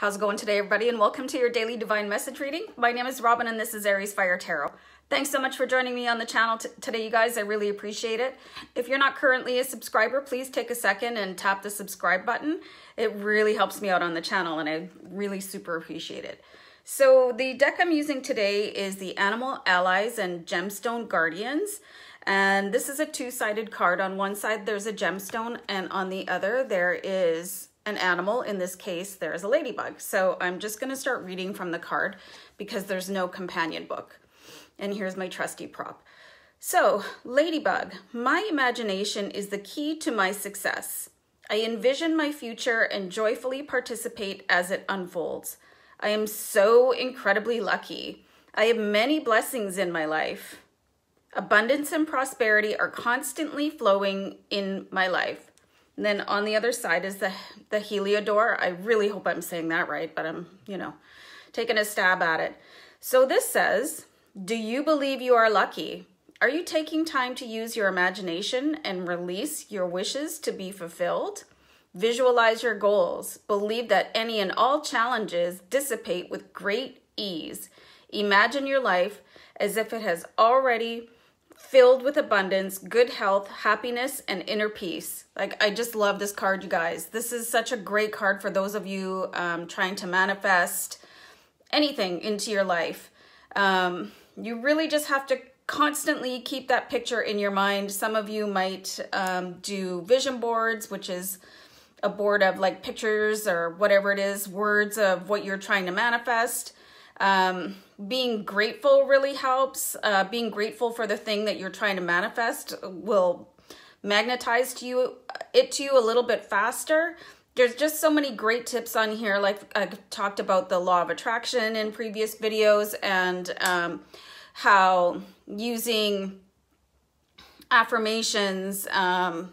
How's it going today, everybody? And welcome to your daily divine message reading. My name is Robin, and this is Aries Fire Tarot. Thanks so much for joining me on the channel today, you guys. I really appreciate it. If you're not currently a subscriber, please take a second and tap the subscribe button. It really helps me out on the channel, and I really super appreciate it. So the deck I'm using today is the Animal Allies and Gemstone Guardians. And this is a two-sided card. On one side, there's a gemstone, and on the other, there is an animal. In this case, there's a ladybug. So I'm just going to start reading from the card because there's no companion book. And here's my trusty prop. So, Ladybug, my imagination is the key to my success. I envision my future and joyfully participate as it unfolds. I am so incredibly lucky. I have many blessings in my life. Abundance and prosperity are constantly flowing in my life. And then on the other side is the, the Heliodor. I really hope I'm saying that right, but I'm, you know, taking a stab at it. So this says, do you believe you are lucky? Are you taking time to use your imagination and release your wishes to be fulfilled? Visualize your goals. Believe that any and all challenges dissipate with great ease. Imagine your life as if it has already filled with abundance, good health, happiness, and inner peace. Like, I just love this card, you guys. This is such a great card for those of you um, trying to manifest anything into your life. Um, you really just have to constantly keep that picture in your mind. Some of you might um, do vision boards, which is a board of like pictures or whatever it is, words of what you're trying to manifest. Um, being grateful really helps. Uh, being grateful for the thing that you're trying to manifest will magnetize to you it to you a little bit faster. There's just so many great tips on here. Like I talked about the law of attraction in previous videos and um, how using affirmations, um,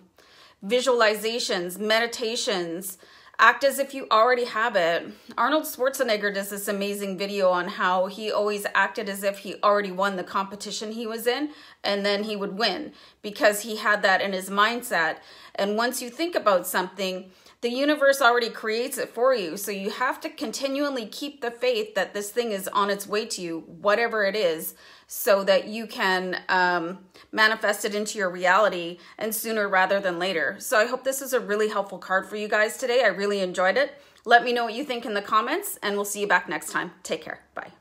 visualizations, meditations, Act as if you already have it. Arnold Schwarzenegger does this amazing video on how he always acted as if he already won the competition he was in and then he would win because he had that in his mindset. And once you think about something, the universe already creates it for you. So you have to continually keep the faith that this thing is on its way to you, whatever it is, so that you can um, manifest it into your reality and sooner rather than later. So I hope this is a really helpful card for you guys today. I really enjoyed it. Let me know what you think in the comments and we'll see you back next time. Take care. Bye.